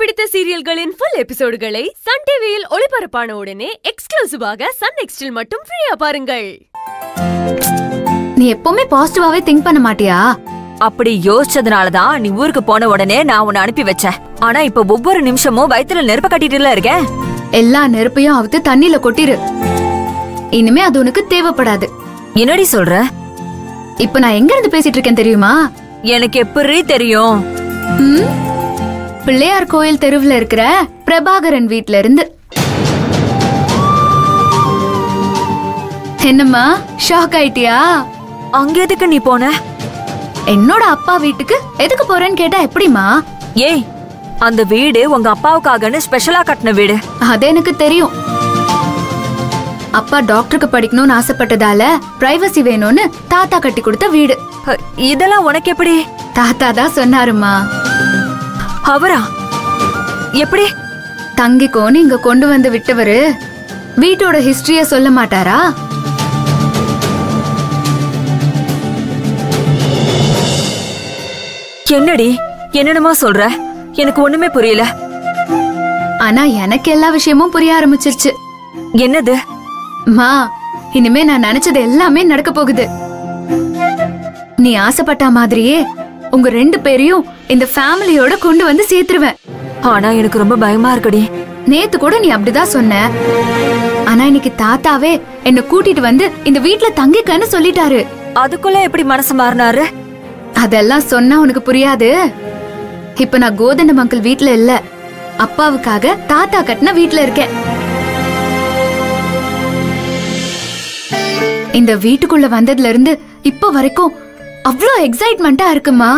பிடித்த சீரியல்களின் full எபிசோடுகளை Sun டிவியில் ஒளிபரப்பான உடனே எக்ஸ்க்ளூசிவாக சன் நெக்ஸ்டில் மட்டும் ஃப்ரீயா பாருங்கள். நீ எப்பவுமே பாசிட்டிவாவே திங்க் பண்ண மாட்டியா? அப்படி யோசிச்சதுனாலதான் நீ ஊருக்கு போன உடனே நான் உன்னை அனுப்பி வச்சேன். ஆனா இப்ப ஒவ்வொரு நிமிஷமும் வயித்துல நெருப்ப கட்டிட்டுல இருக்கேன் எல்லா நெருப்பையும் அவுத்து தண்ணியில கொட்டிரு. இனிமே அது உனக்கு தேவைப்படாது. என்னடி சொல்ற? இப்ப நான் எங்க இருந்து பேசிட்டு இருக்கேன் தெரியுமா? எனக்கு எப்படி தெரியும்? ம்? பிள்ளையார் கோயில் தெருவுல இருக்கிற பிரபாகரன் வீட்ல இருந்து. என்னம்மா ஷாக் ஆயிட்டியா? அங்க எதுக்கு நீ போன? என்னோட அப்பா வீட்டுக்கு எதுக்கு போறேன்னு கேட்டா எப்படிமா ஏய் அந்த வீடு உங்க அப்பாவுக்காகன்னு ஸ்பெஷலா கட்டின வீடு. அது எனக்கு தெரியும். அப்பா டாக்டருக்கு படிக்கணும்னு ஆசைப்பட்டதால பிரைவசி வேணும்னு தாத்தா கட்டி கொடுத்த வீடு. இதெல்லாம் உனக்கு எப்படி? தாத்தா தான் சொன்னாருமா அவரா? எப்படி? தங்கிக்கோன்னு இங்க கொண்டு வந்து விட்டவரு வீட்டோட ஹிஸ்டரிய சொல்ல மாட்டாரா? என்னடி? என்னென்னமோ சொல்ற? எனக்கு ஒண்ணுமே புரியல. ஆனா எனக்கு எல்லா விஷயமும் புரிய ஆரம்பிச்சிருச்சு. என்னது? மா இனிமே நான் நினைச்சது எல்லாமே நடக்க போகுது. நீ ஆசைப்பட்ட மாதிரியே உங்க ரெண்டு பேரையும் இந்த ஃபேமிலியோட கொண்டு வந்து சேர்த்துருவேன். ஆனா எனக்கு ரொம்ப பயமா இருக்குடி. நேத்து கூட நீ அப்படிதான் சொன்ன. ஆனா இன்னைக்கு தாத்தாவே என்ன கூட்டிட்டு வந்து இந்த வீட்ல தங்கிக்கன்னு சொல்லிட்டாரு. அதுக்குள்ள எப்படி மனசு மாறினாரு? அதெல்லாம் சொன்னா உனக்கு புரியாது. இப்ப நான் கோதண்டம் அங்கிள் வீட்ல இல்ல. அப்பாவுக்காக தாத்தா கட்டின வீட்ல இருக்கேன். இந்த வீட்டுக்குள்ள வந்ததுல இருந்து இப்ப வரைக்கும் அவ்வளோ எக்ஸைட்மெண்ட்டா இருக்குமா?